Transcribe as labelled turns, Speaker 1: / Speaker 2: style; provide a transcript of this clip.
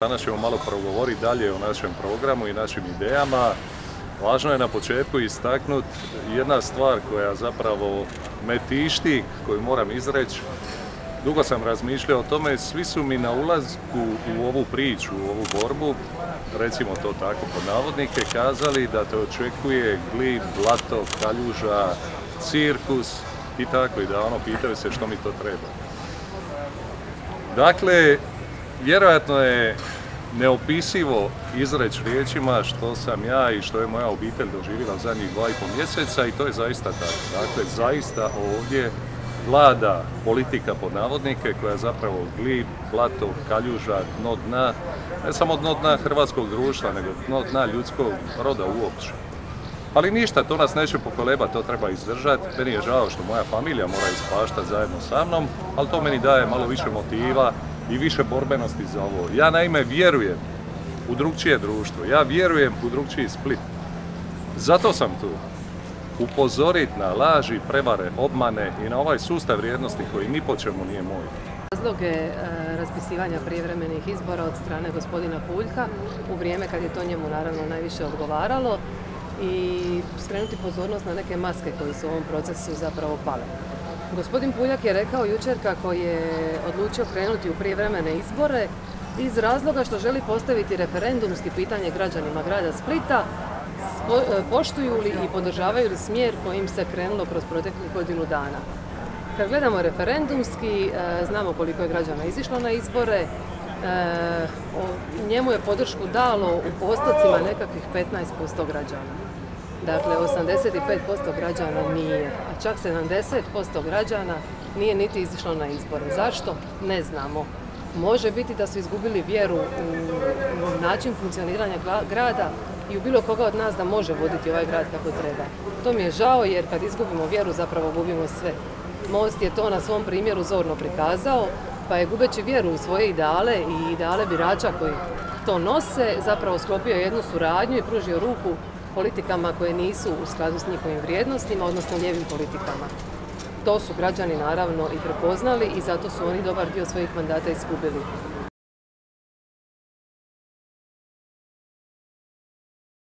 Speaker 1: Danas ćemo malo progovoriti dalje o našem programu i našim idejama. Važno je na početku istaknuti jedna stvar koja zapravo me tišti, koju moram izreći. Dugo sam razmišljao o tome, svi su mi na ulazku u ovu priču, u ovu borbu, recimo to tako pod navodnike, kazali da te očekuje glib, blato, kaljuža, cirkus i tako i da ono pitaju se što mi to treba. Dakle, vjerojatno je neopisivo izreći riječima što sam ja i što je moja obitelj doživjela zadnjih dva i pol mjeseca i to je zaista tako. Dakle, zaista ovdje vlada politika pod navodnike koja je zapravo glib, blato, kaljuža, dno dna, ne samo dno dna hrvatskog društva, nego dno dna ljudskog roda uopće. Ali ništa, to nas neće pokolebati, to treba izdržati. Meni je žao što moja familija mora ispaštati zajedno sa mnom, ali to meni daje malo više motiva i više borbenosti za ovo. Ja naime vjerujem u drugčije društvo, ja vjerujem u drugčiji Split. Zato sam tu. Upozoriti na laži, prevare, obmane i na ovaj sustav vrijednosti koji ni po čemu nije moj.
Speaker 2: Razloge e, raspisivanja prijevremenih izbora od strane gospodina Puljka u vrijeme kad je to njemu naravno najviše odgovaralo i skrenuti pozornost na neke maske koji su u ovom procesu zapravo pale. Gospodin Puljak je rekao jučer kako je odlučio krenuti u prijevremene izbore iz razloga što želi postaviti referendumski pitanje građanima grada Splita e, poštuju li i podržavaju li smjer kojim se krenulo kroz proteklih godinu dana. Kad gledamo referendumski, e, znamo koliko je građana izišlo na izbore, e, njemu je podršku dalo u postocima nekakvih 15% građana. Dakle, 85% građana nije, a čak 70% građana nije niti izišlo na izbore. Zašto? Ne znamo. Može biti da su izgubili vjeru u način funkcioniranja grada i u bilo koga od nas da može voditi ovaj grad kako treba. To mi je žao jer kad izgubimo vjeru zapravo gubimo sve. Most je to na svom primjeru zorno prikazao, pa je gubeći vjeru u svoje ideale i ideale birača koji to nose, zapravo sklopio jednu suradnju i pružio ruku politikama koje nisu u skladu s njihovim vrijednostima, odnosno lijevim politikama. To su građani naravno i prepoznali i zato su oni dobar dio svojih mandata izgubili.